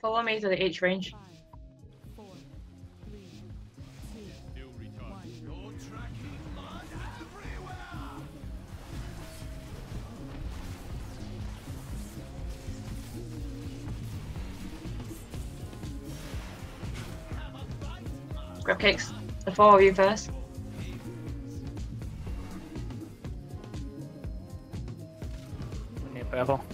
Follow me to the H range. Grab cakes. The four of you first. Purple.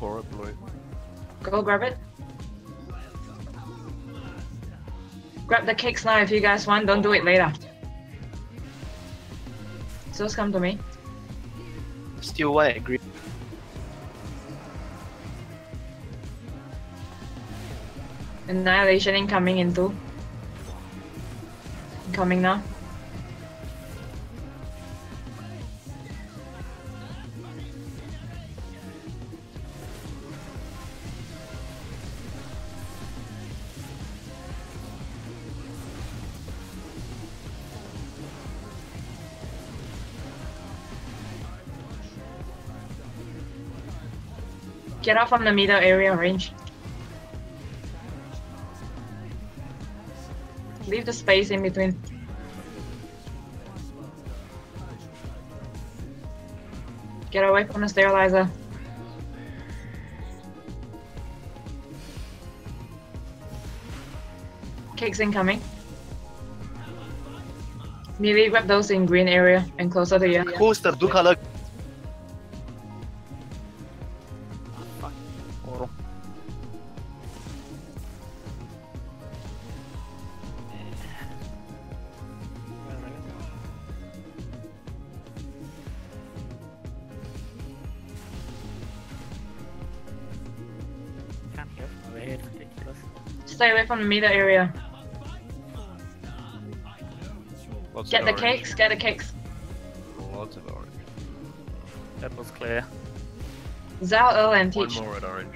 Four at blue. Go grab it. Grab the cakes now if you guys want. Don't do it later. So just come to me. Still white, agree. Annihilation incoming into. Coming now. Get off from the middle area range. Leave the space in between. Get away from the sterilizer. Cakes incoming. Melee grab those in green area and closer to you. Who's the blue color? Stay away from the meter area. Lots Get the orange. cakes, get the cakes. Lots of orange. Purple's clear. Zao, Earl, and One Teach. more at orange.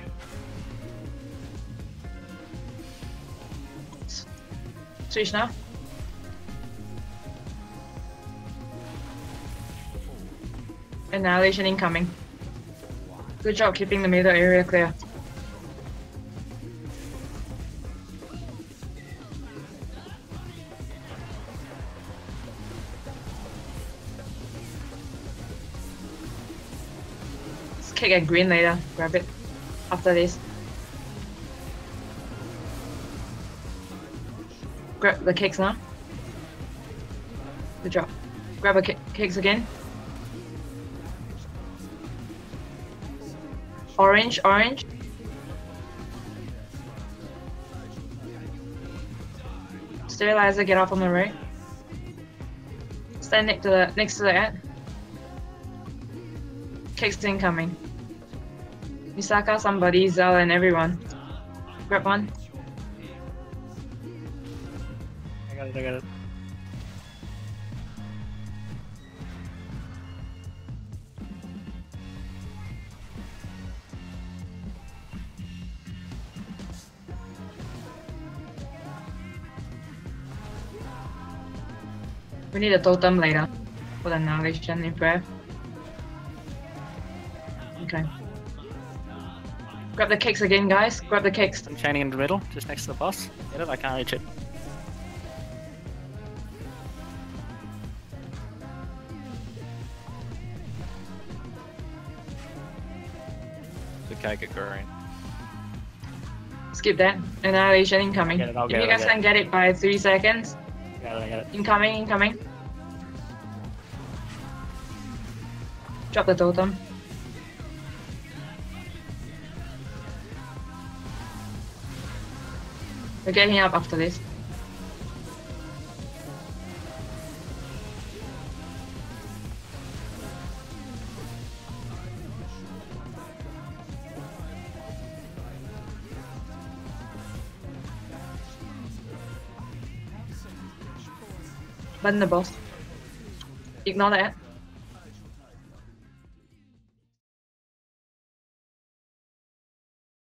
Switch now. Annihilation incoming. Good job keeping the middle area clear. Kick at green later. Grab it after this. Grab the cakes now. Good job. Grab the ca- cakes again. Orange, orange. Sterilizer, get off on the right. Stand next to the next to the ad. Cakes incoming. Misaka, somebody, Zal, and everyone. Grab one. I got it, I got it. We need a totem later for the annihilation in prayer. Okay. Grab the cakes again, guys. Grab the cakes. I'm chaining in the middle, just next to the boss. Get it? I can't reach it. The cake at green. Skip that. Annihilation incoming. Get it, I'll if you it, I'll guys get can get it by three seconds, got it, I got it. incoming, incoming. Drop the totem. We're getting up after this. Burn the boss. Ignore that.